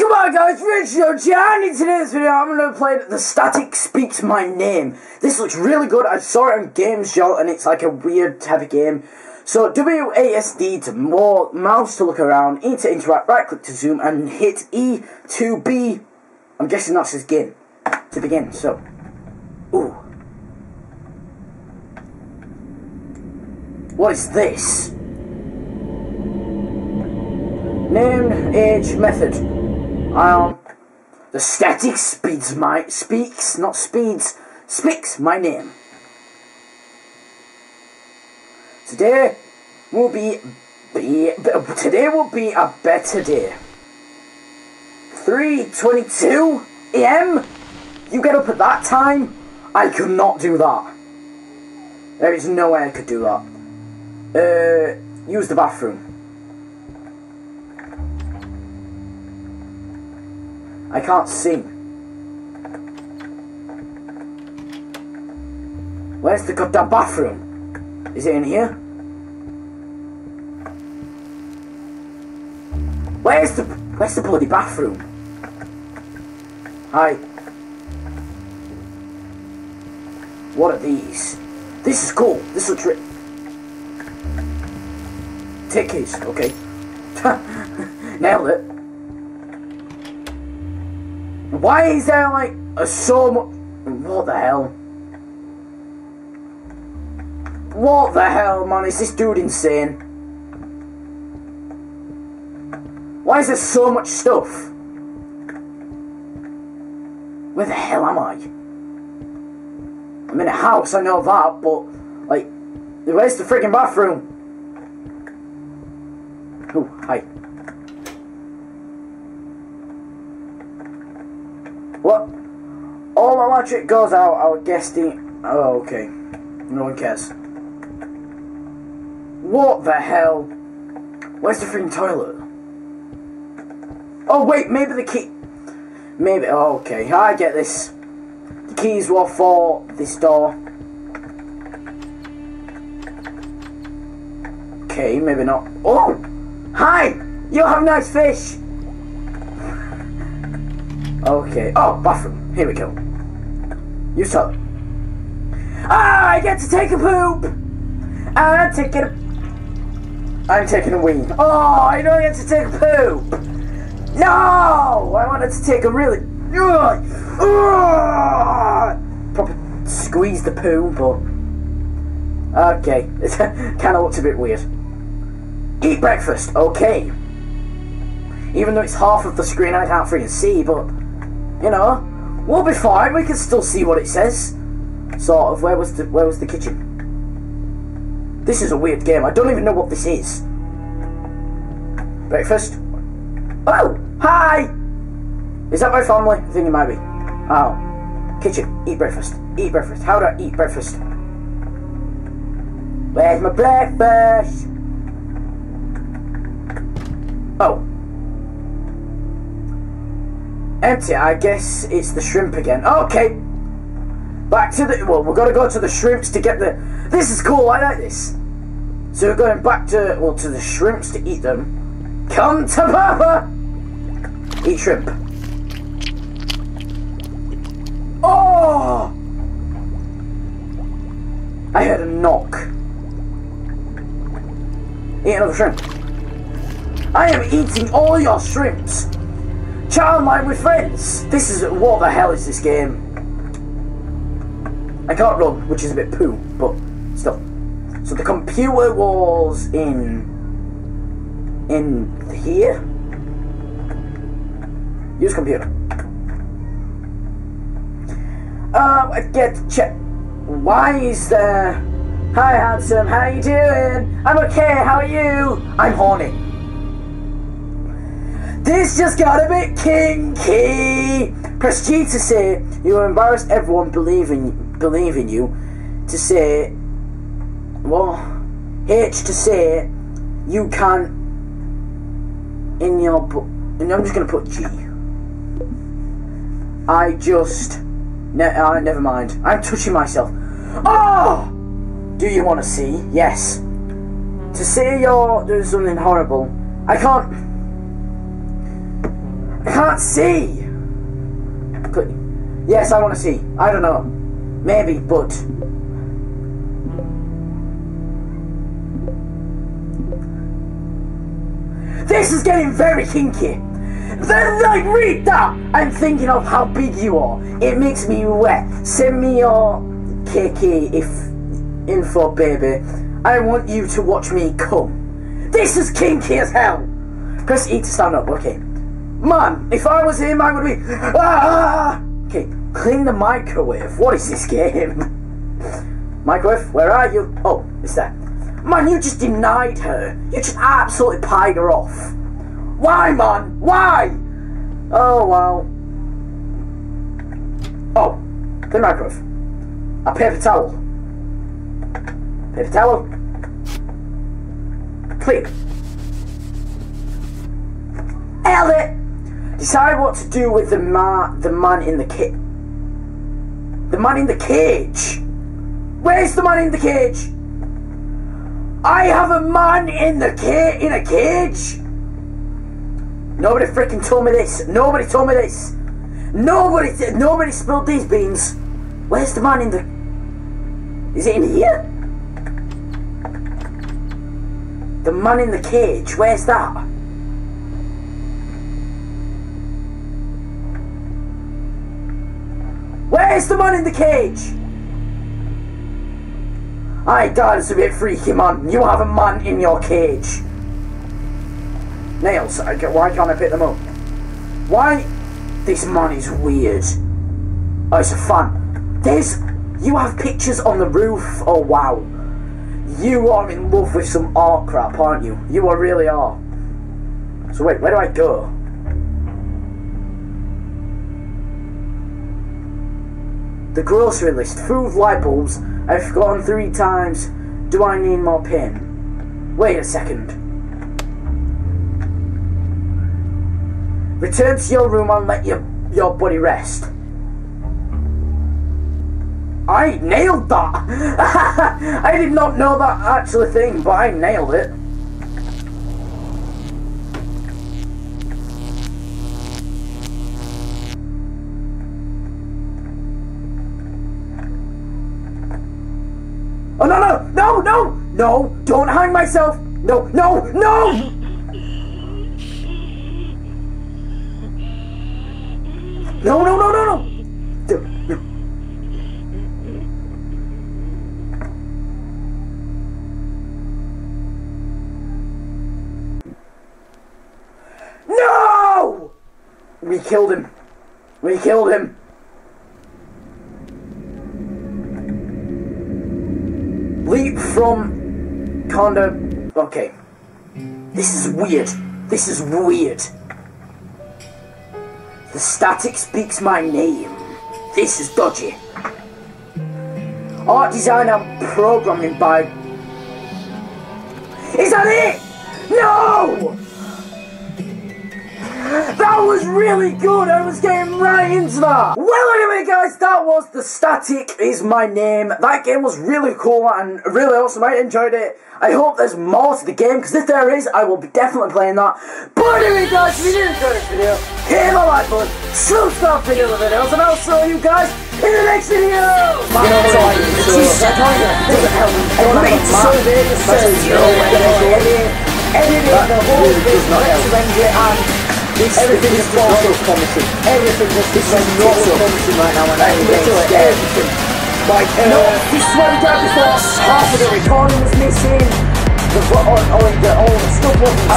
Welcome back guys, Richard Chan. In today's video I'm going to play The Static Speaks My Name. This looks really good, I saw it on Games Jolt and it's like a weird type of game. So WASD to more, mouse to look around, E to interact, right click to zoom and hit E to B. I'm guessing that's his game. To begin, so. Ooh. What is this? Name, age, method. Um, the static speeds my speaks, not speeds, speaks my name. Today will be, be today will be a better day. 3:22 a.m. You get up at that time? I could not do that. There is no way I could do that. Uh, use the bathroom. I can't see. Where's the goddamn bathroom? Is it in here? Where's the where's the bloody bathroom? Hi. What are these? This is cool. This looks Take keys, okay. Nailed it. Why is there like a so much? What the hell? What the hell, man? Is this dude insane? Why is there so much stuff? Where the hell am I? I'm in a house, I know that, but like, where's the freaking bathroom? Oh, hi. What? All my electric goes out, our guesting. Oh, okay. No one cares. What the hell? Where's the freaking toilet? Oh, wait, maybe the key. Maybe. Oh, okay, I get this. The keys were for this door. Okay, maybe not. Oh! Hi! You have nice fish! Okay. Oh, bathroom. Here we go. You saw. Ah, I get to take a poop. I'm taking a. I'm taking a wee. Oh, I don't get to take a poop. No, I wanted to take a really. Ugh, ugh, proper squeeze the poo, but. Okay, it kind of looks a bit weird. Eat breakfast. Okay. Even though it's half of the screen, I can't freaking see, but you know, we'll be fine. We can still see what it says. Sort of. Where was the Where was the kitchen? This is a weird game. I don't even know what this is. Breakfast. Oh, hi. Is that my family? I think it might be. Oh, kitchen. Eat breakfast. Eat breakfast. How do I eat breakfast? Where's my breakfast? Oh. Empty, I guess it's the shrimp again. Okay. Back to the, well, we've got to go to the shrimps to get the, this is cool, I like this. So we're going back to, well, to the shrimps to eat them. Come to Papa! Eat shrimp. Oh! I heard a knock. Eat another shrimp. I am eating all your shrimps. Childline with friends. This is what the hell is this game? I can't run, which is a bit poo, but still. So the computer was in in here. Use computer. Um, I get to check. Why is there? Hi, handsome. How you doing? I'm okay. How are you? I'm horny. This just got a bit kinky. Press to say you embarrassed everyone believing believing you. To say, well, H to say you can in your book. And I'm just gonna put G. I just, ne- uh, never mind. I'm touching myself. Oh! Do you want to see? Yes. To say you're doing something horrible, I can't. I can't see. Could- Yes, I want to see. I don't know. Maybe, but. This is getting very kinky. Then, like, read that! I'm thinking of how big you are. It makes me wet. Send me your KK if info, baby. I want you to watch me come. This is kinky as hell. Press E to stand up. Okay. Man, if I was him, I would be. Ah! Okay, clean the microwave. What is this game? microwave, where are you? Oh, it's there. Man, you just denied her. You just absolutely pied her off. Why, man? Why? Oh, wow. Oh, clean microwave. A paper towel. Paper towel. Clean. Elliot! Decide what to do with the ma the man in the cage. The man in the cage. Where's the man in the cage? I have a man in the in a cage. Nobody freaking told me this. Nobody told me this. Nobody nobody spilled these beans. Where's the man in the? Is it in here? The man in the cage. Where's that? Where's the man in the cage? Aye, God, it's a bit freaky, man. You have a man in your cage. Nails, I why can't I pick them up? Why? This man is weird. Oh, it's a fan. You have pictures on the roof. Oh, wow. You are in love with some art crap, aren't you? You are really are. So, wait, where do I go? The grocery list. Food light bulbs. I've forgotten three times. Do I need more pin? Wait a second. Return to your room and let your, your body rest. I nailed that! I did not know that actually thing, but I nailed it. No! Don't hang myself! No no! No no no no no! No. No! We killed him. We killed him. Leap from Conda. Okay. This is weird. This is weird. The static speaks my name. This is dodgy. Art design and programming by. Is that it? No! That was really good. I was getting right into that. Well, anyway, guys, that was the Static is my name. That game was really cool and really awesome. I enjoyed it. I hope there's more to the game because if there is, I will be definitely playing that. But anyway, guys, if you did enjoy this video, hit the like button, subscribe for new videos, and I'll see you guys in the next video. You know what I mean? Jesus, I doesn't help me. I want to so big, so edit, edit the whole thing, recommend it, and everything is not so promising. Everything is this is not so promising right now, and I'm literally everything. Like, uh, no, this is what we got before. Half of the recording was missing. The, oh, oh, the, oh, the stuff wasn't.